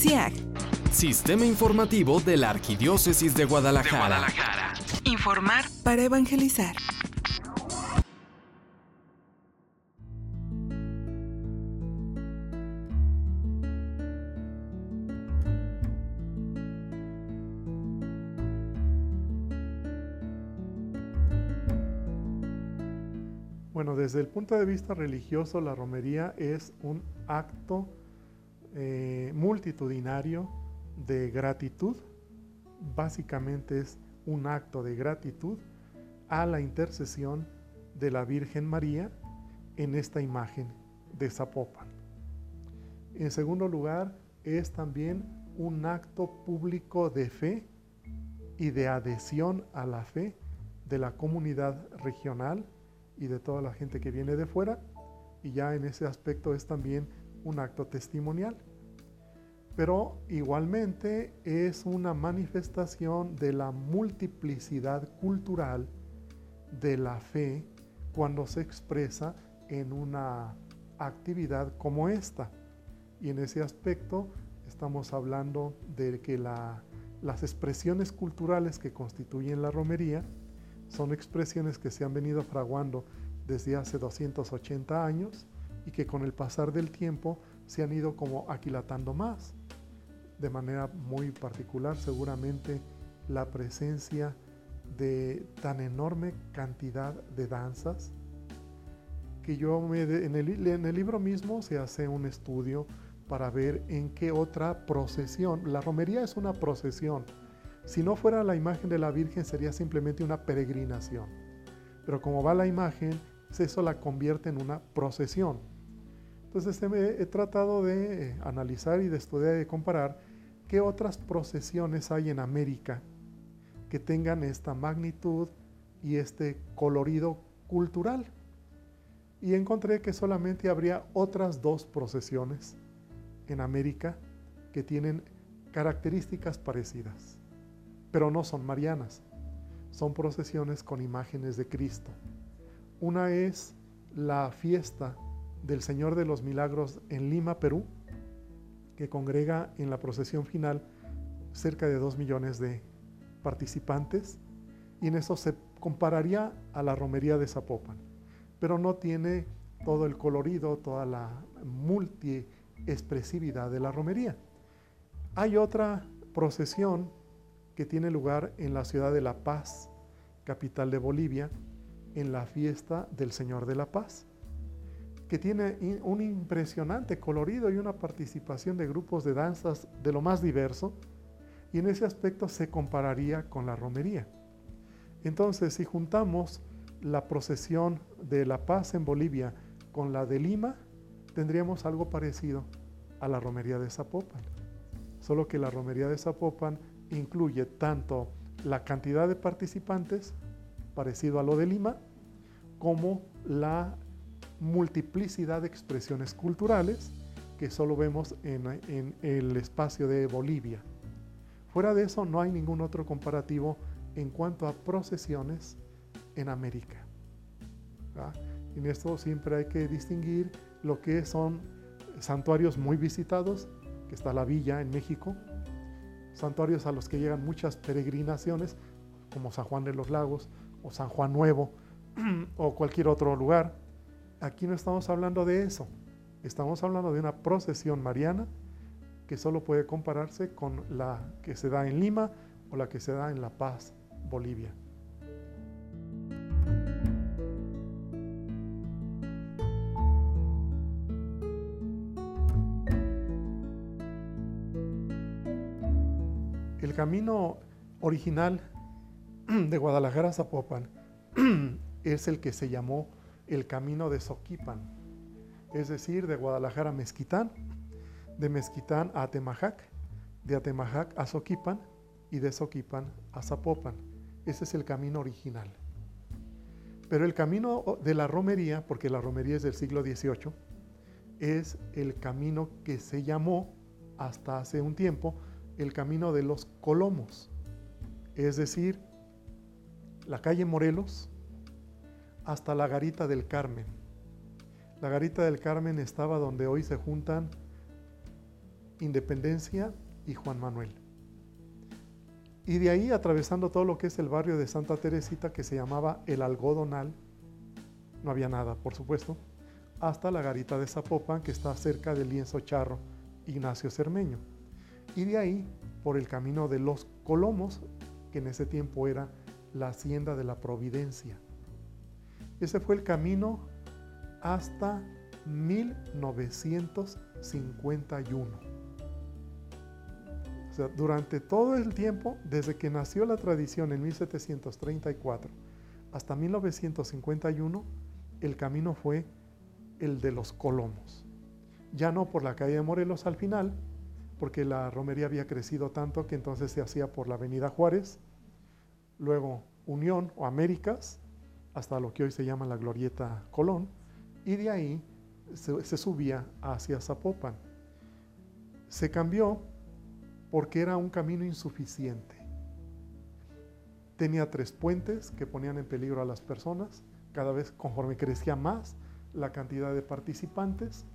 SIAG. Sistema Informativo de la Arquidiócesis de Guadalajara. Informar para evangelizar. Bueno, desde el punto de vista religioso, la romería es un acto eh, multitudinario de gratitud. Básicamente es un acto de gratitud a la intercesión de la Virgen María en esta imagen de Zapopan. En segundo lugar, es también un acto público de fe y de adhesión a la fe de la comunidad regional y de toda la gente que viene de fuera. Y ya en ese aspecto es también un acto testimonial. Pero igualmente es una manifestación de la multiplicidad cultural de la fe cuando se expresa en una actividad como esta. Y en ese aspecto estamos hablando de que las expresiones culturales que constituyen la romería son expresiones que se han venido fraguando desde hace 280 años y que con el pasar del tiempo se han ido como aquilatando más. De manera muy particular seguramente la presencia de tan enorme cantidad de danzas que yo me, en, el, en el libro mismo se hace un estudio para ver en qué otra procesión, la romería es una procesión, si no fuera la imagen de la Virgen sería simplemente una peregrinación. Pero como va la imagen, eso la convierte en una procesión. Entonces he, tratado de analizar y de estudiar y de comparar qué otras procesiones hay en América que tengan esta magnitud y este colorido cultural. Y encontré que solamente habría otras dos procesiones en América que tienen características parecidas pero no son marianas. Son procesiones con imágenes de Cristo. Una es la fiesta del Señor de los Milagros en Lima, Perú, que congrega en la procesión final cerca de dos millones de participantes y en eso se compararía a la romería de Zapopan, pero no tiene todo el colorido, toda la multiexpresividad de la romería. Hay otra procesión que tiene lugar en la ciudad de La Paz, capital de Bolivia, en la fiesta del Señor de la Paz, que tiene un impresionante colorido y una participación de grupos de danzas de lo más diverso, y en ese aspecto se compararía con la romería. Entonces, si juntamos la procesión de La Paz en Bolivia con la de Lima, tendríamos algo parecido a la romería de Zapopan. Solo que la romería de Zapopan incluye tanto la cantidad de participantes, parecido a lo de Lima, como la multiplicidad de expresiones culturales que solo vemos en, el espacio de Bolivia. Fuera de eso, no hay ningún otro comparativo en cuanto a procesiones en América. En esto siempre hay que distinguir lo que son santuarios muy visitados, que está la Villa en México, santuarios a los que llegan muchas peregrinaciones, como San Juan de los Lagos o San Juan Nuevo o cualquier otro lugar. Aquí no estamos hablando de eso, estamos hablando de una procesión mariana que solo puede compararse con la que se da en Lima o la que se da en La Paz, Bolivia. El camino original de Guadalajara a Zapopan es el que se llamó el camino de Soquipan, es decir, de Guadalajara a Mezquitán, de Mezquitán a Atemajac, de Atemajac a Soquipan y de Soquipan a Zapopan. Ese es el camino original. Pero el camino de la romería, porque la romería es del siglo XVIII, es el camino que se llamó hasta hace un tiempo el camino de los Colomos, es decir, la calle Morelos hasta la Garita del Carmen. La Garita del Carmen estaba donde hoy se juntan Independencia y Juan Manuel. Y de ahí atravesando todo lo que es el barrio de Santa Teresita que se llamaba El Algodonal, no había nada, por supuesto, hasta la garita de Zapopan que está cerca del lienzo charro Ignacio Cermeño. Y de ahí por el camino de los Colomos, que en ese tiempo era la hacienda de la Providencia. Ese fue el camino hasta 1951. O sea, durante todo el tiempo, desde que nació la tradición en 1734 hasta 1951, el camino fue el de los Colomos. Ya no por la calle de Morelos al final, porque la romería había crecido tanto que entonces se hacía por la Avenida Juárez, luego Unión o Américas, hasta lo que hoy se llama la Glorieta Colón, y de ahí se, subía hacia Zapopan. Se cambió porque era un camino insuficiente. Tenía tres puentes que ponían en peligro a las personas, cada vez conforme crecía más la cantidad de participantes.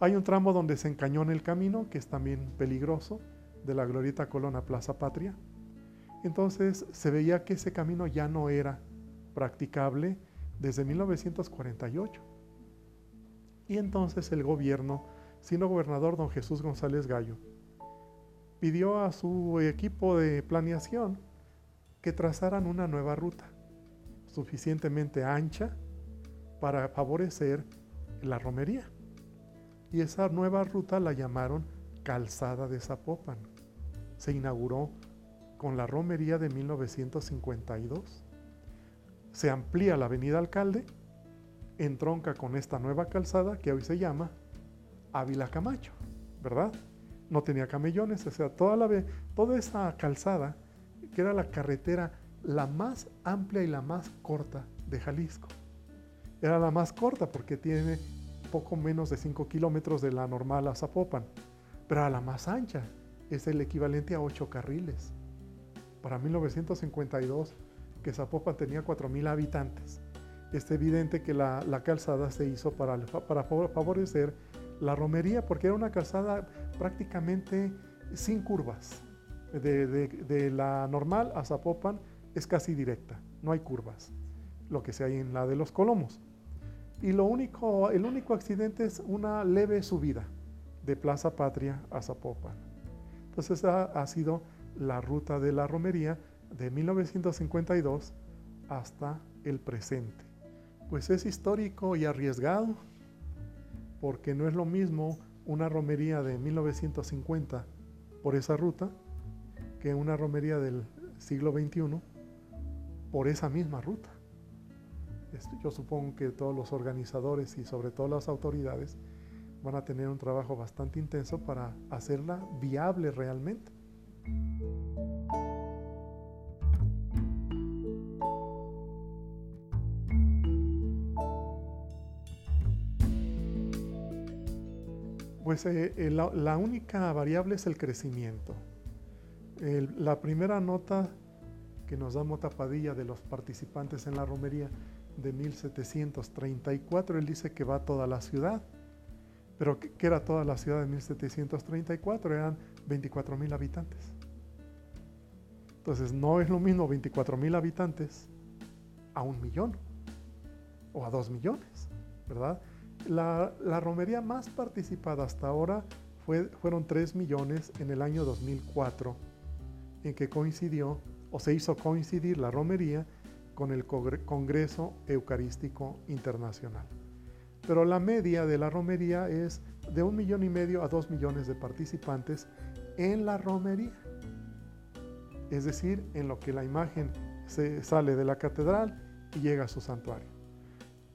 Hay un tramo donde se encañona el camino, que es también peligroso, de la Glorieta Colón a Plaza Patria. Entonces se veía que ese camino ya no era practicable desde 1948. Y entonces el gobierno, siendo gobernador don Jesús González Gallo, pidió a su equipo de planeación que trazaran una nueva ruta suficientemente ancha para favorecer la romería. Y esa nueva ruta la llamaron Calzada de Zapopan. Se inauguró con la romería de 1952. Se amplía la avenida Alcalde, entronca con esta nueva calzada que hoy se llama Ávila Camacho, ¿verdad? No tenía camellones, o sea, toda, la, toda esa calzada, que era la carretera la más amplia y la más corta de Jalisco. Era la más corta porque tiene poco menos de 5 kilómetros de la normal a Zapopan, pero la más ancha, es el equivalente a 8 carriles. Para 1952, que Zapopan tenía 4.000 habitantes, es evidente que la, calzada se hizo para, favorecer la romería, porque era una calzada prácticamente sin curvas. De, la normal a Zapopan es casi directa, no hay curvas, lo que se hay en la de los Colomos. Y lo único, el único accidente es una leve subida de Plaza Patria a Zapopan. Entonces ha sido la ruta de la romería de 1952 hasta el presente. Pues es histórico y arriesgado porque no es lo mismo una romería de 1950 por esa ruta que una romería del siglo XXI por esa misma ruta. Yo supongo que todos los organizadores y sobre todo las autoridades van a tener un trabajo bastante intenso para hacerla viable realmente. Pues eh, eh, la, única variable es el crecimiento. la primera nota que nos da Motapadilla de los participantes en la romería de 1734, él dice que va toda la ciudad. Pero ¿qué era toda la ciudad de 1734? Eran 24 mil habitantes. Entonces no es lo mismo 24 mil habitantes a un millón o a dos millones, ¿verdad? La, romería más participada hasta ahora fue, fueron 3 millones en el año 2004, en que coincidió o se hizo coincidir la romería con el Congreso Eucarístico Internacional. Pero la media de la romería es de un millón y medio a dos millones de participantes en la romería. Es decir, en lo que la imagen se sale de la catedral y llega a su santuario.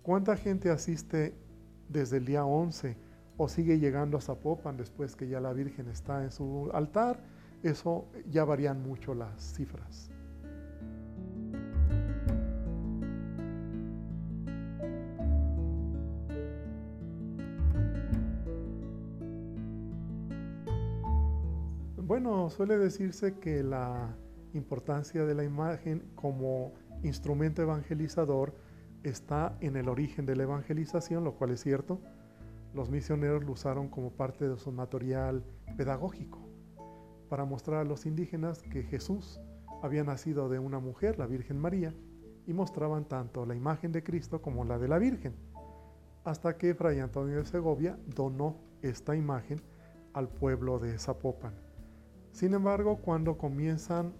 ¿Cuánta gente asiste desde el día 11 o sigue llegando a Zapopan después que ya la Virgen está en su altar? Eso ya varían mucho las cifras. Bueno, suele decirse que la importancia de la imagen como instrumento evangelizador está en el origen de la evangelización, lo cual es cierto. Los misioneros lo usaron como parte de su material pedagógico para mostrar a los indígenas que Jesús había nacido de una mujer, la Virgen María, y mostraban tanto la imagen de Cristo como la de la Virgen, hasta que Fray Antonio de Segovia donó esta imagen al pueblo de Zapopan. Sin embargo, cuando comienzan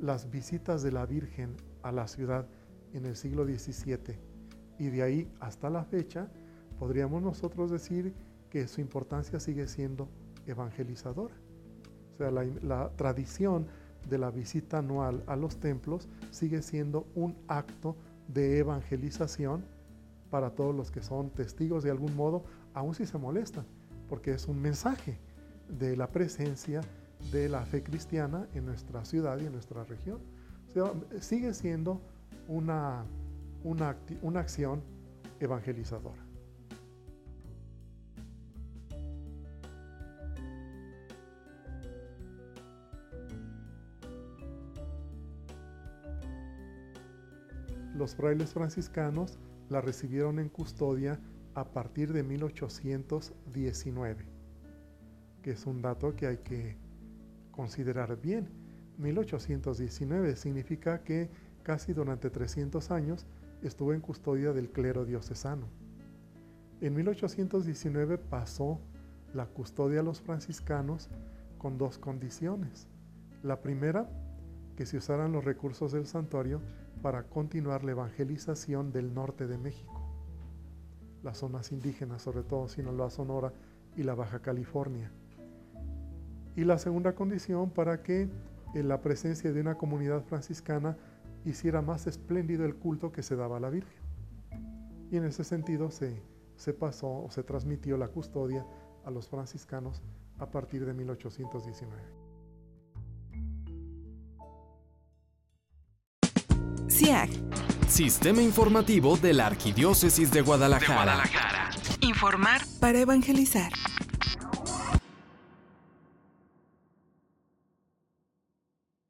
las visitas de la Virgen a la ciudad en el siglo XVII y de ahí hasta la fecha, podríamos nosotros decir que su importancia sigue siendo evangelizadora. O sea, la, la tradición de la visita anual a los templos sigue siendo un acto de evangelización para todos los que son testigos de algún modo, aun si se molestan, porque es un mensaje de la presencia de la fe cristiana en nuestra ciudad y en nuestra región. O sea, sigue siendo una, una, una acción evangelizadora. Los frailes franciscanos la recibieron en custodia a partir de 1819, que es un dato que hay que considerar bien. 1819 significa que casi durante 300 años estuvo en custodia del clero diocesano. En 1819 pasó la custodia a los franciscanos con dos condiciones. La primera, que se usaran los recursos del santuario para continuar la evangelización del norte de México, las zonas indígenas, sobre todo Sinaloa, Sonora y la Baja California. Y la segunda condición para que en la presencia de una comunidad franciscana hiciera más espléndido el culto que se daba a la Virgen. Y en ese sentido se, se pasó o se transmitió la custodia a los franciscanos a partir de 1819. CIAG. Sistema Informativo de la Arquidiócesis de Guadalajara. Informar para evangelizar.